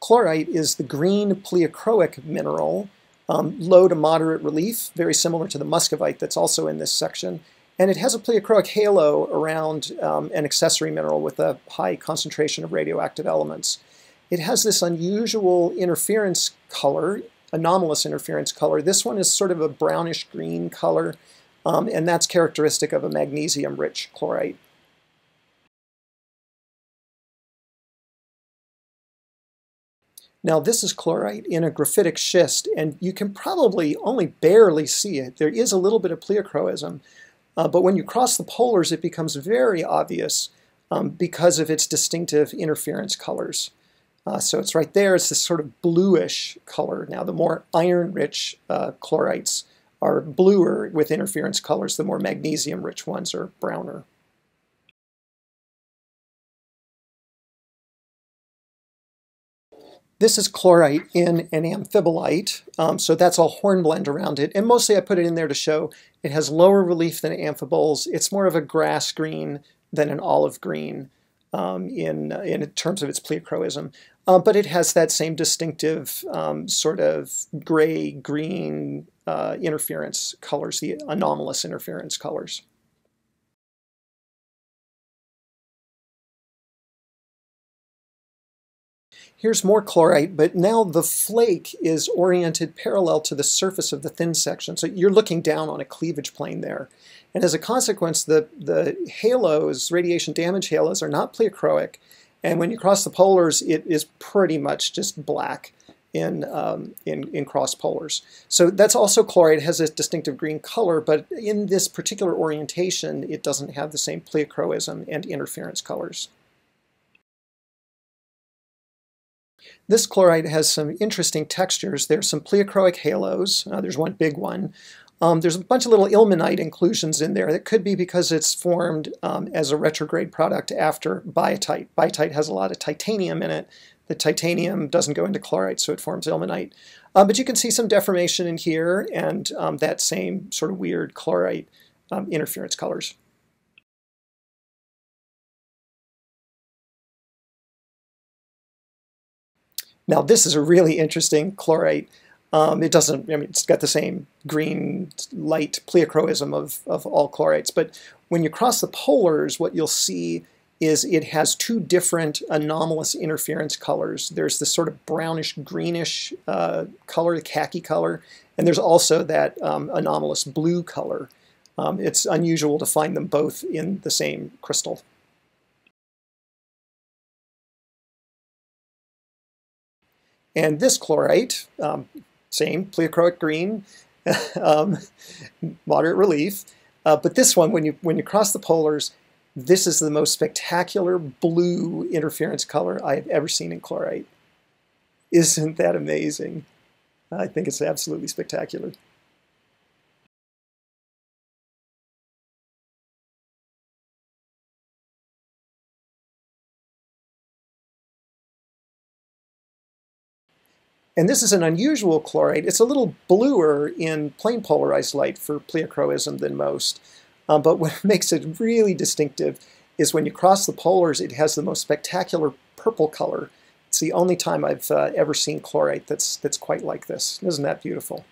Chlorite is the green pleochroic mineral, um, low to moderate relief, very similar to the muscovite that's also in this section. And it has a pleochroic halo around um, an accessory mineral with a high concentration of radioactive elements. It has this unusual interference color, anomalous interference color. This one is sort of a brownish green color, um, and that's characteristic of a magnesium-rich chlorite. Now this is chlorite in a graphitic schist, and you can probably only barely see it. There is a little bit of pleochroism, uh, but when you cross the polars, it becomes very obvious um, because of its distinctive interference colors. Uh, so it's right there, it's this sort of bluish color. Now the more iron-rich uh, chlorites are bluer with interference colors, the more magnesium-rich ones are browner. This is chlorite in an amphibolite, um, so that's all hornblende around it. And mostly I put it in there to show it has lower relief than amphiboles. It's more of a grass green than an olive green um, in, in terms of its pleochroism. Uh, but it has that same distinctive um, sort of gray-green uh, interference colors, the anomalous interference colors. Here's more chlorite, but now the flake is oriented parallel to the surface of the thin section. So you're looking down on a cleavage plane there. And as a consequence, the, the halos, radiation damage halos, are not pleochroic. And when you cross the polars, it is pretty much just black in, um, in, in cross polars. So that's also chlorite. It has a distinctive green color, but in this particular orientation, it doesn't have the same pleochroism and interference colors. This chlorite has some interesting textures. There's some pleochroic halos. Uh, there's one big one. Um, there's a bunch of little ilmenite inclusions in there. That could be because it's formed um, as a retrograde product after biotite. Biotite has a lot of titanium in it. The titanium doesn't go into chlorite, so it forms ilmenite. Uh, but you can see some deformation in here and um, that same sort of weird chlorite um, interference colors. Now this is a really interesting chlorite. Um, it doesn't, I mean, it's got the same green light pleochroism of, of all chlorites, but when you cross the polars, what you'll see is it has two different anomalous interference colors. There's this sort of brownish greenish uh, color, the khaki color, and there's also that um, anomalous blue color. Um, it's unusual to find them both in the same crystal. And this chlorite, um, same pleochroic green, um, moderate relief. Uh, but this one, when you when you cross the polars, this is the most spectacular blue interference color I have ever seen in chlorite. Isn't that amazing? I think it's absolutely spectacular. And this is an unusual chlorite. It's a little bluer in plain polarized light for pleochroism than most. Um, but what makes it really distinctive is when you cross the polars, it has the most spectacular purple color. It's the only time I've uh, ever seen chlorite that's, that's quite like this. Isn't that beautiful?